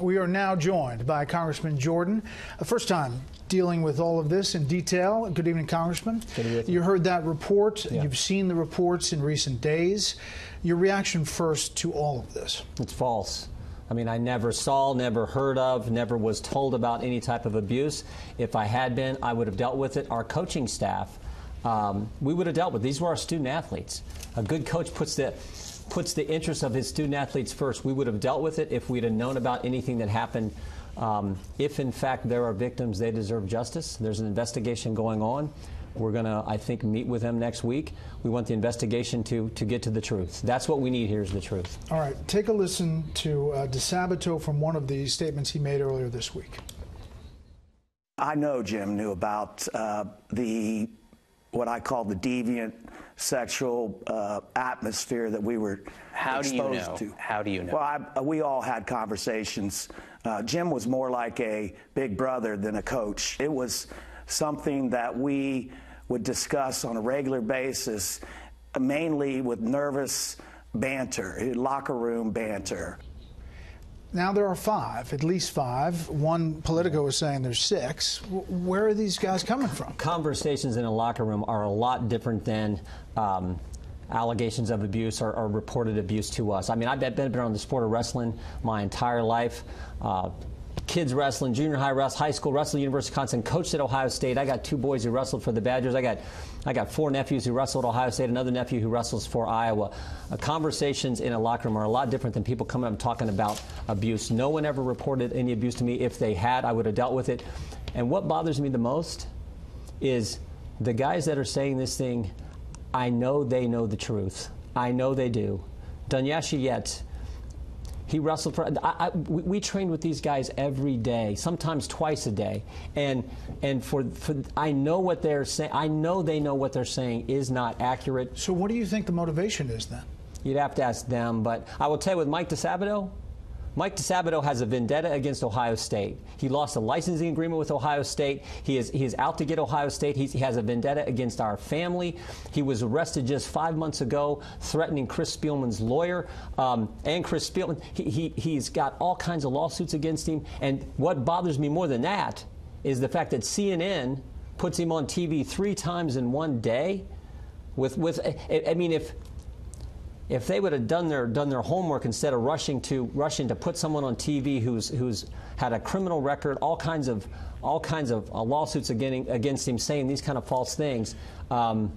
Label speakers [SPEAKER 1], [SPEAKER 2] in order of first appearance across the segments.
[SPEAKER 1] We are now joined by Congressman Jordan, a first time dealing with all of this in detail. Good evening, Congressman.
[SPEAKER 2] Good evening.
[SPEAKER 1] You heard that report.
[SPEAKER 2] Yeah.
[SPEAKER 1] You've seen the reports in recent days. Your reaction first to all of this?
[SPEAKER 2] It's false. I mean, I never saw, never heard of, never was told about any type of abuse. If I had been, I would have dealt with it. Our coaching staff, um, we would have dealt with. These were our student athletes. A good coach puts the puts the interests of his student athletes first. We would have dealt with it if we'd have known about anything that happened. Um, if in fact there are victims, they deserve justice. There's an investigation going on. We're going to, I think, meet with them next week. We want the investigation to, to get to the truth. That's what we need here is the truth.
[SPEAKER 1] All right, take a listen to uh, DiSabato from one of the statements he made earlier this week.
[SPEAKER 3] I know Jim knew about uh, the what I call the deviant sexual uh, atmosphere that we were
[SPEAKER 4] How do
[SPEAKER 3] exposed
[SPEAKER 4] you know?
[SPEAKER 3] to.
[SPEAKER 4] How do you know?
[SPEAKER 3] Well, I, we all had conversations. Uh, Jim was more like a big brother than a coach. It was something that we would discuss on a regular basis, mainly with nervous banter, locker room banter.
[SPEAKER 1] Now there are five, at least five. One Politico is saying there's six. Where are these guys coming from?
[SPEAKER 2] conversations in a locker room are a lot different than um, allegations of abuse or, or reported abuse to us. I mean, I've been, been around the sport of wrestling my entire life. Uh, kids wrestling, junior high wrestling, high school wrestling, University of Wisconsin, coached at Ohio State. I got two boys who wrestled for the Badgers. I got, I got four nephews who wrestled at Ohio State, another nephew who wrestles for Iowa. Uh, conversations in a locker room are a lot different than people coming up and talking about abuse. No one ever reported any abuse to me. If they had, I would have dealt with it. And what bothers me the most is the guys that are saying this thing, I know they know the truth. I know they do. Dunyasha Yetts, he wrestled for. I, I, we, we trained with these guys every day, sometimes twice a day, and and for, for I know what they're saying. I know they know what they're saying is not accurate.
[SPEAKER 1] So, what do you think the motivation is then?
[SPEAKER 2] You'd have to ask them. But I will tell you, with Mike DiSabato, Mike DiSabato has a vendetta against Ohio State. He lost a licensing agreement with Ohio State. He is, he is out to get Ohio State. He's, he has a vendetta against our family. He was arrested just five months ago, threatening Chris Spielman's lawyer. Um, and Chris Spielman, he, he, he's got all kinds of lawsuits against him. And what bothers me more than that is the fact that CNN puts him on TV three times in one day. With, with I, I mean, if if they would have done their done their homework instead of rushing to rushing to put someone on TV who's who's had a criminal record, all kinds of all kinds of uh, lawsuits against, against him, saying these kind of false things, um,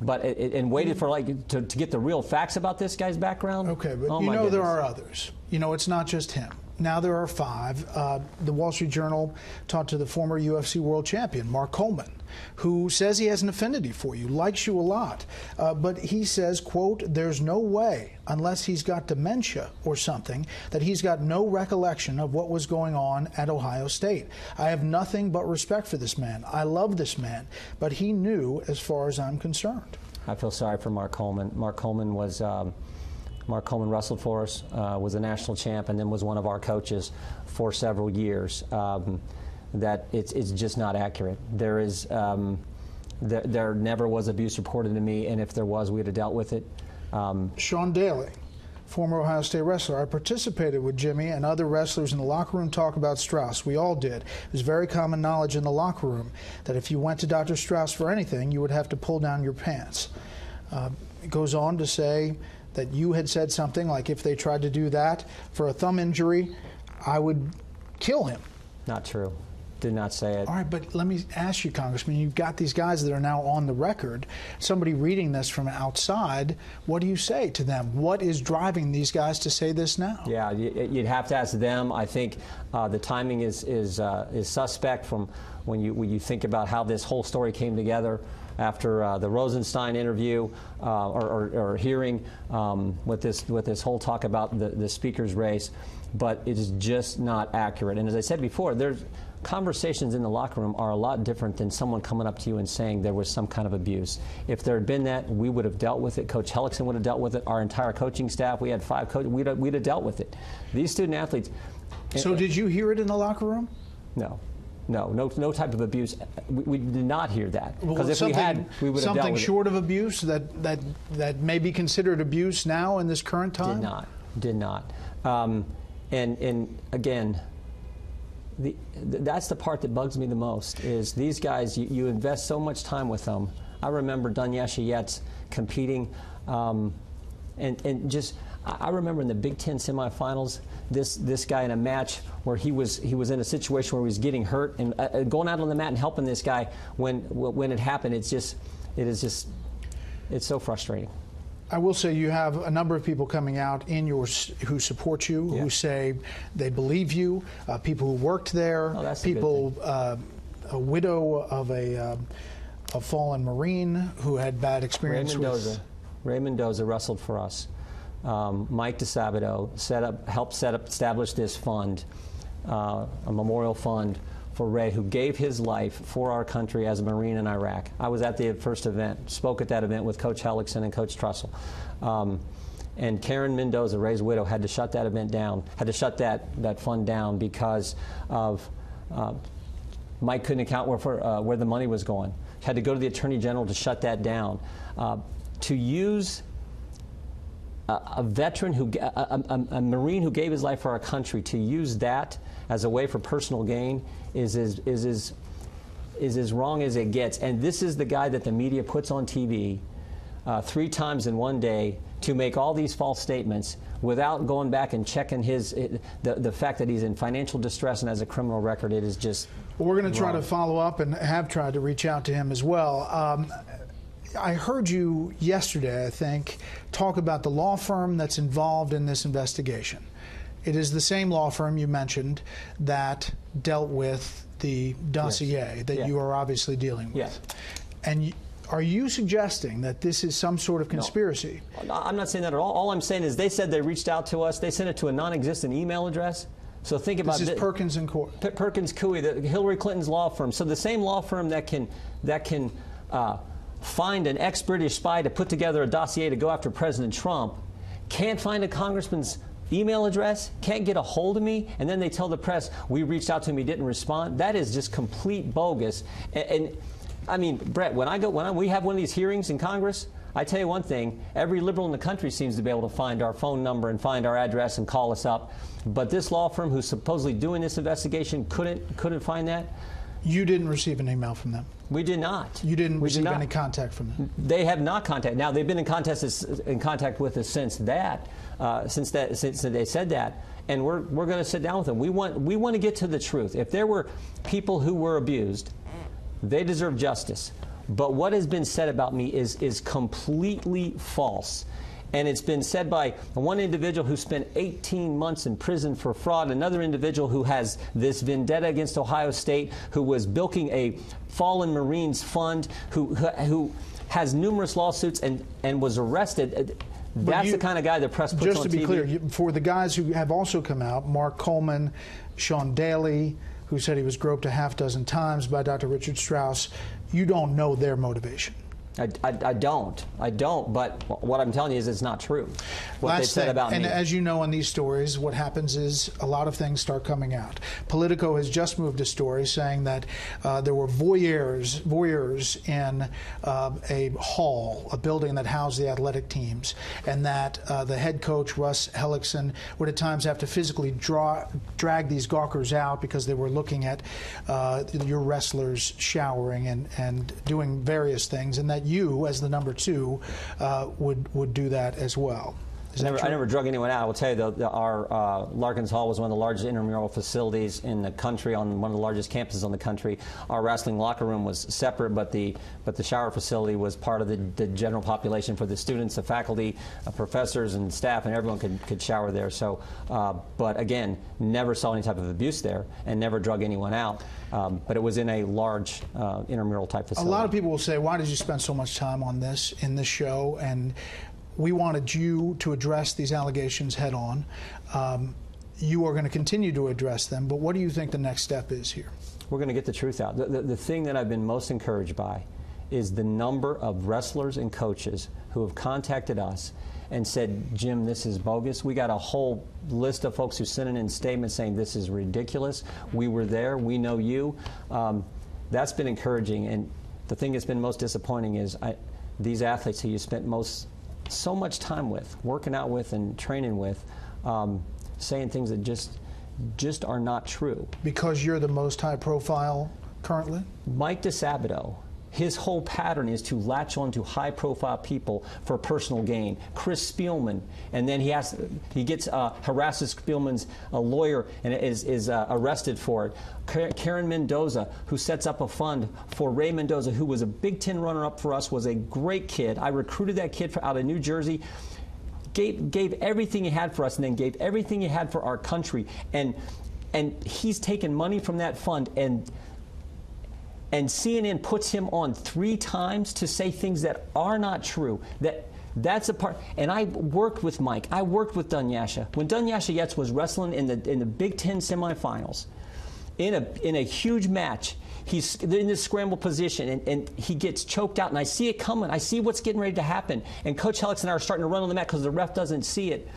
[SPEAKER 2] but it, it- and waited for like to, to get the real facts about this guy's background.
[SPEAKER 1] Okay, but
[SPEAKER 2] Oh,
[SPEAKER 1] you know there are others. You know, it's not just him. Now there are five. Uh, the Wall Street Journal talked to the former UFC world champion, Mark Coleman, who says he has an affinity for you, likes you a lot. Uh, but he says, quote, there's no way, unless he's got dementia or something, that he's got no recollection of what was going on at Ohio State. I have nothing but respect for this man. I love this man. But he knew as far as I'm concerned.
[SPEAKER 2] I feel sorry for Mark Coleman. Mark Coleman was um, Mark Coleman wrestled for us, uh, was a national champ, and then was one of our coaches for several years. Um, that it's, it's just not accurate. There is um, there, there never was abuse reported to me, and if there was, we'd have dealt with it. Um,
[SPEAKER 1] Sean Daly, former Ohio State wrestler. I participated with Jimmy and other wrestlers in the locker room talk about Strauss. We all did. It was very common knowledge in the locker room that if you went to Dr. Strauss for anything, you would have to pull down your pants. Uh, it goes on to say that you had said something like, if they tried to do that for a thumb injury, I would kill him.
[SPEAKER 2] not true. Did not say it.
[SPEAKER 1] All right, but let me ask you, Congressman. You've got these guys that are now on the record. Somebody reading this from outside, what do you say to them? What is driving these guys to say this now?
[SPEAKER 2] Yeah, you- you'd have to ask them. I think uh, the timing is is uh, is suspect from when you when you think about how this whole story came together after uh, the Rosenstein interview uh, or, or, or hearing um, with this with this whole talk about the, the speaker's race, but it is just not accurate. And as I said before, there's conversations in the locker room are a lot different than someone coming up to you and saying there was some kind of abuse. If there had been that, we would have dealt with it. Coach Hellickson would have dealt with it. Our entire coaching staff, we had five coaches, we'd have, we'd have dealt with it. These student athletes.
[SPEAKER 1] So did you hear it in the locker room?
[SPEAKER 2] No. No, no, no type of abuse. We, we did not hear that because
[SPEAKER 1] Well,
[SPEAKER 2] if we had, we would have
[SPEAKER 1] something short of abuse that, that that may be considered abuse now in this current time.
[SPEAKER 2] Did not. Did not. Um, and and again, the, th- that's the part that bugs me the most is these guys you, you invest so much time with them i remember Dunyasha Yetts competing um, and, and just I I remember in the Big Ten semifinals, this this guy in a match where he was he was in a situation where he was getting hurt and uh, uh, going out on the mat and helping this guy when when it happened. It's just it is just it's so frustrating.
[SPEAKER 1] I will say you have a number of people coming out in yours who support you,
[SPEAKER 2] Yeah.
[SPEAKER 1] who say they believe you. Uh, people who worked there,
[SPEAKER 2] Oh,
[SPEAKER 1] people, uh, a widow of a, uh, a fallen Marine who had bad
[SPEAKER 2] Ray
[SPEAKER 1] experience
[SPEAKER 2] Mendoza,
[SPEAKER 1] with.
[SPEAKER 2] Ray Mendoza wrestled for us. Um, Mike DiSabato set up, helped set up, establish this fund, uh, a memorial fund for Ray, who gave his life for our country as a Marine in Iraq. I was at the first event, spoke at that event with Coach Hellickson and Coach Trussell. Um, and Karen Mendoza, Ray's widow, had to shut that event down, had to shut that, that fund down because of uh, Mike couldn't account where, for, uh, where the money was going. Had to go to the Attorney General to shut that down. Uh, to use a, a veteran who, a, a, a- Marine who gave his life for our country, to use that as a way for personal gain is as, is as, is as wrong as it gets. And this is the guy that the media puts on TV uh, three times in one day to make all these false statements without going back and checking his it, the, the fact that he's in financial distress and has a criminal record. It is just
[SPEAKER 1] Well, we're going to try to follow up and have tried to reach out to him as well. Um, I heard you yesterday, I think, talk about the law firm that's involved in this investigation. It is the same law firm you mentioned that dealt with the dossier that
[SPEAKER 2] Yeah.
[SPEAKER 1] you are obviously dealing with.
[SPEAKER 2] Yes.
[SPEAKER 1] And are you suggesting that this is some sort of conspiracy? No.
[SPEAKER 2] I'm not saying that at all. All I'm saying is they said they reached out to us. They sent it to a non-existent email address. So think about
[SPEAKER 1] This is Perkins and Court.
[SPEAKER 2] Perkins Coie, the Hillary Clinton's law firm. So the same law firm that can that can uh, find an ex-British spy to put together a dossier to go after President Trump can't find a congressman's email address, can't get a hold of me, and then they tell the press we reached out to him, he didn't respond. That is just complete bogus. And, and I mean, Brett, when I go when I, we have one of these hearings in Congress. I tell you one thing, every liberal in the country seems to be able to find our phone number and find our address and call us up. But this law firm who's supposedly doing this investigation couldn't couldn't find that.
[SPEAKER 1] You didn't receive an email from them.
[SPEAKER 2] We did not.
[SPEAKER 1] You didn't
[SPEAKER 2] we did
[SPEAKER 1] receive
[SPEAKER 2] not.
[SPEAKER 1] any contact from them.
[SPEAKER 2] They have not contact. Now they've been in contact in contact with us since that, uh, since that, since they said that, and we're we're going to sit down with them. We want we want to get to the truth. If there were people who were abused, they deserve justice. But what has been said about me is is completely false. And it's been said by one individual who spent 18 months in prison for fraud, another individual who has this vendetta against Ohio State, who was bilking a fallen Marines fund, who, who has numerous lawsuits and, and was arrested. Uh, that's
[SPEAKER 1] you-
[SPEAKER 2] the kind of guy the press puts
[SPEAKER 1] Just
[SPEAKER 2] on
[SPEAKER 1] to be
[SPEAKER 2] TV.
[SPEAKER 1] clear, you- for the guys who have also come out, Mark Coleman, Sean Daly, who said he was groped a half dozen times by Dr. Richard Strauss, you don't know their motivation.
[SPEAKER 2] I, I, I don't. I don't. But what I'm telling you is it's not true. What they
[SPEAKER 1] Last
[SPEAKER 2] said
[SPEAKER 1] thing,
[SPEAKER 2] about
[SPEAKER 1] and
[SPEAKER 2] me.
[SPEAKER 1] as you know in these stories, what happens is a lot of things start coming out. Politico has just moved a story saying that uh, there were voyeurs, voyeurs in uh, a hall, a building that housed the athletic teams, and that uh, the head coach Russ Hellickson would at times have to physically draw, drag these gawkers out because they were looking at uh, your wrestlers showering and, and doing various things, and that you, as the number two, uh, would would do that as well. Is
[SPEAKER 2] I never, I never drug anyone out. I will tell you, though, that our uh, Larkins Hall was one of the largest intramural facilities in the country, on one of the largest campuses in the country. Our wrestling locker room was separate, but the but the shower facility was part of the, the general population for the students, the faculty, uh, professors, and staff, and everyone could, could shower there. So, uh, but again, never saw any type of abuse there, and never drug anyone out. Um, but it was in a large uh, intramural type facility.
[SPEAKER 1] A lot of people will say, "Why did you spend so much time on this in this show?" And we wanted you to address these allegations head on. Um, you are going to continue to address them, but what do you think the next step is here?
[SPEAKER 2] We're going to get the truth out. The, the, the thing that I've been most encouraged by is the number of wrestlers and coaches who have contacted us and said, Jim, this is bogus. We got a whole list of folks who sent in statements saying this is ridiculous. We were there. We know you. Um, that's been encouraging. And the thing that's been most disappointing is I, these athletes who you spent most so much time with, working out with, and training with. Um, saying things that just just are not true.
[SPEAKER 1] Because you're the most high profile currently?
[SPEAKER 2] Mike DiSabato, his whole pattern is to latch on to high profile people for personal gain. Chris Spielman, and then he has he gets uh, harasses Spielman's uh, lawyer and is, is uh, arrested for it. Karen Mendoza, who sets up a fund for Ray Mendoza, who was a Big Ten runner up for us, was a great kid. I recruited that kid for, out of New Jersey. Gave, gave everything he had for us and then gave everything he had for our country and and he's taken money from that fund and and CNN puts him on three times to say things that are not true. That that's a part. And I worked with Mike. I worked with Dunyasha when Dunyasha Yetts was wrestling in the in the Big Ten semifinals, in a in a huge match. He's in this scramble position and, and he gets choked out. And I see it coming. I see what's getting ready to happen. And Coach Hellickson I are starting to run on the mat because the ref doesn't see it.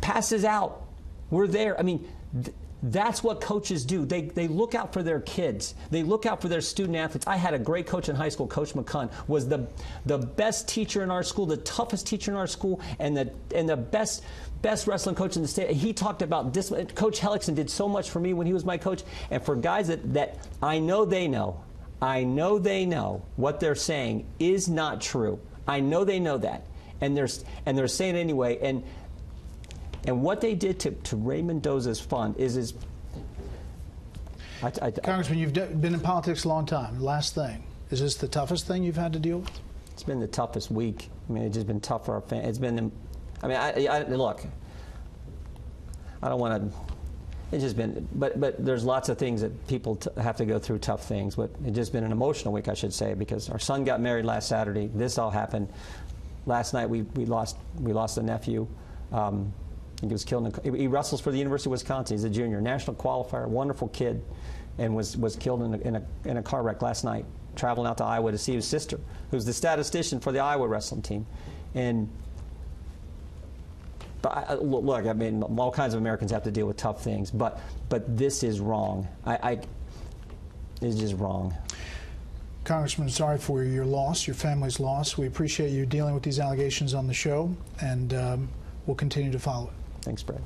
[SPEAKER 2] Passes out. We're there. I mean. Th- that's what coaches do. They, they look out for their kids. They look out for their student athletes. I had a great coach in high school, Coach McCunn, was the, the best teacher in our school, the toughest teacher in our school, and the, and the best, best wrestling coach in the state. He talked about this. Coach Hellickson did so much for me when he was my coach. And for guys that, that I know they know, I know they know what they're saying is not true. I know they know that. And they're, and they're saying anyway. And and what they did to, to Ray Mendoza's fund is, is I, I,
[SPEAKER 1] Congressman, you've been in politics a long time. Last thing, is this the toughest thing you've had to deal with?
[SPEAKER 2] it's been the toughest week. I mean, it's just been tough for our fans. It's been, I mean, I, I, look, I don't want to. It's just been, but but there's lots of things that people t- have to go through tough things. But it's just been an emotional week, I should say, because our son got married last Saturday. This all happened last night. We, we lost we lost a nephew. Um, he was killed. In he wrestles for the University of Wisconsin. He's a junior, national qualifier, wonderful kid, and was was killed in a, in a, in a car wreck last night, traveling out to Iowa to see his sister, who's the statistician for the Iowa wrestling team, and. But I, look, I mean, all kinds of Americans have to deal with tough things, but but this is wrong. I, I it's just wrong.
[SPEAKER 1] Congressman, sorry for your loss, your family's loss. We appreciate you dealing with these allegations on the show, and um, we'll continue to follow it.
[SPEAKER 2] Thanks, Brad.